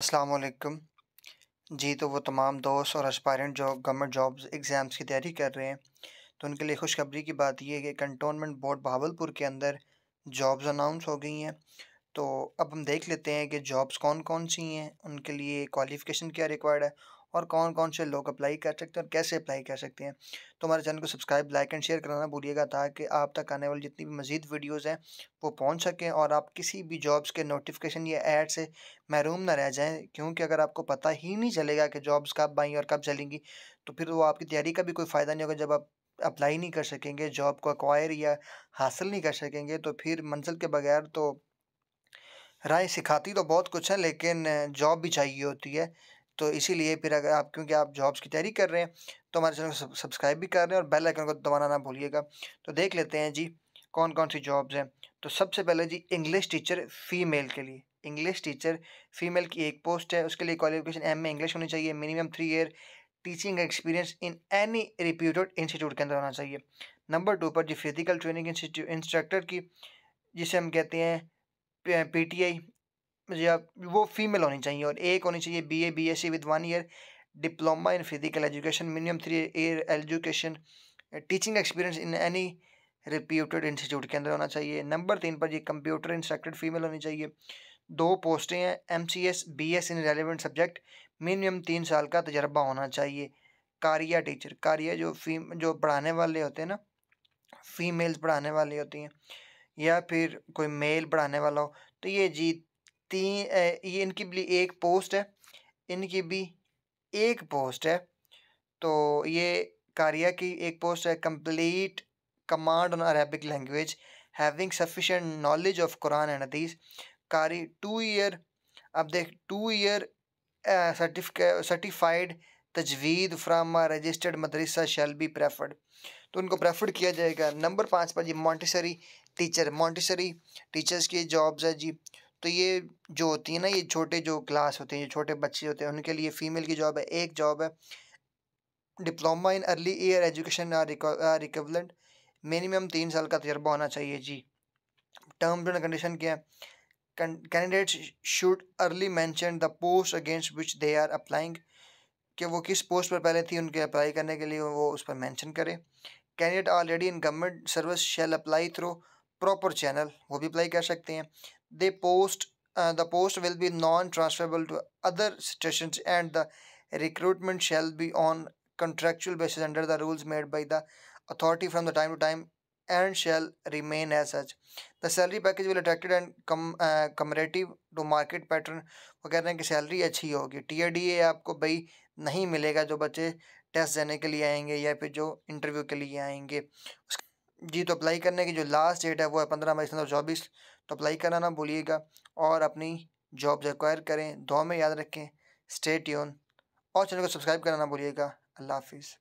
अस्सलाम वालेकुम जी तो वो तमाम दोस्त और एस्पायरेंट जो गवर्नमेंट जॉब्स एग्ज़ाम्स की तैयारी कर रहे हैं तो उनके लिए खुशखबरी की बात यह है कि कंटोनमेंट बोर्ड बहावलपुर के अंदर जॉब्स अनाउंस हो गई हैं। तो अब हम देख लेते हैं कि जॉब्स कौन कौन सी हैं, उनके लिए क्वालिफ़िकेशन क्या रिक्वायर्ड है और कौन कौन से लोग अप्लाई कर सकते हैं और कैसे अप्लाई कर सकते हैं। तो हमारे चैनल को सब्सक्राइब लाइक एंड शेयर कराना भूलिएगा ताकि आप तक आने वाली जितनी भी मजीद वीडियोज़ हैं, वो पहुँच सकें और आप किसी भी जॉब्स के नोटिफिकेशन या ऐड से महरूम ना रह जाएँ। क्योंकि अगर आपको पता ही नहीं चलेगा कि जॉब्स कब आई और कब चलेंगी तो फिर वो आपकी तैयारी का भी कोई फ़ायदा नहीं होगा। जब आप अप्लाई नहीं कर सकेंगे जॉब को अक्वायर या हासिल नहीं कर सकेंगे तो फिर मंजिल के बगैर तो राय सिखाती तो बहुत कुछ है, लेकिन जॉब भी चाहिए होती है। तो इसीलिए फिर अगर आप, क्योंकि आप जॉब्स की तैयारी कर रहे हैं तो हमारे चैनल को सब्सक्राइब भी कर रहे हैं और बेल आइकन को दबाना ना भूलिएगा। तो देख लेते हैं जी कौन कौन सी जॉब्स हैं? तो सबसे पहले जी, इंग्लिश टीचर फीमेल के लिए। इंग्लिश टीचर फीमेल की एक पोस्ट है, उसके लिए क्वालिफिकेशन एम में इंग्लिश होनी चाहिए, minimum three year teaching experience in any reputed institute के अंदर होना चाहिए। नंबर टू पर जी, फ़िज़िकल ट्रेनिंग इंस्ट्रक्टर की, जिसे हम कहते हैं पीटीआई या वो फीमेल होनी चाहिए और एक होनी चाहिए B A B S C with one year diploma in physical education minimum three year education teaching experience in any reputed institute के अंदर होना चाहिए। नंबर तीन पर जी कंप्यूटर इंस्ट्रक्टेड फीमेल होनी चाहिए। दो पोस्टें हैं M C S B S in relevant subject minimum तीन साल का तजर्बा होना चाहिए। कारिया टीचर कारिया जो फीम जो पढ़ाने वाले होते हैं ना फीमेल्स पढ़ाने वाली होती हैं, या फिर कोई मेल पढ़ाने वाला हो तो ये जी तीन ये इनकी भी एक पोस्ट है, इनकी भी एक पोस्ट है। तो ये कारिया की एक पोस्ट है complete command on Arabic language having sufficient knowledge of Quran and Hadith Qari two year अब देख two year certified tajweed from registered madrasa shall be preferred तो उनको प्रेफर्ड किया जाएगा। नंबर पाँच पर जी मॉन्टिसरी टीचर मॉन्टिसरी टीचर्स की जॉब्स है जी। तो ये जो होती है ना, ये छोटे जो क्लास होते हैं जो छोटे बच्चे होते हैं, उनके लिए फ़ीमेल की जॉब है, एक जॉब है। Diploma in early year education or equivalent minimum तीन साल का तजर्बा होना चाहिए, जी। टर्म्स एंड कंडीशन क्या है? Candidates should clearly mention the post against which they are applying. कि वो किस पोस्ट पर पहले थी, उनके अप्लाई करने के लिए वो उस पर मैंशन करें। Candidate already in government service shall apply through proper channel, वो भी अप्लाई कर सकते हैं। They post uh, the post will be non-transferable to other stations and the recruitment shall be on contractual basis under the rules made by the authority from the time to time and shall remain as such the salary package will attracted and com uh, comparative to market pattern वो कह रहे हैं कि salary अच्छी होगी T D आपको भाई नहीं मिलेगा जो बच्चे टेस्ट देने के लिए आएँगे या फिर जो इंटरव्यू के लिए आएँगे जी तो अप्लाई करने की जो लास्ट डेट है, वो है पंद्रह मई दो चौबीस। तो अप्लाई करना ना भूलिएगा और अपनी जॉब रिक्वायर करें दो में याद रखें स्टे ट्यून और चैनल को सब्सक्राइब करना ना भूलिएगा। अल्लाह हाफिज़।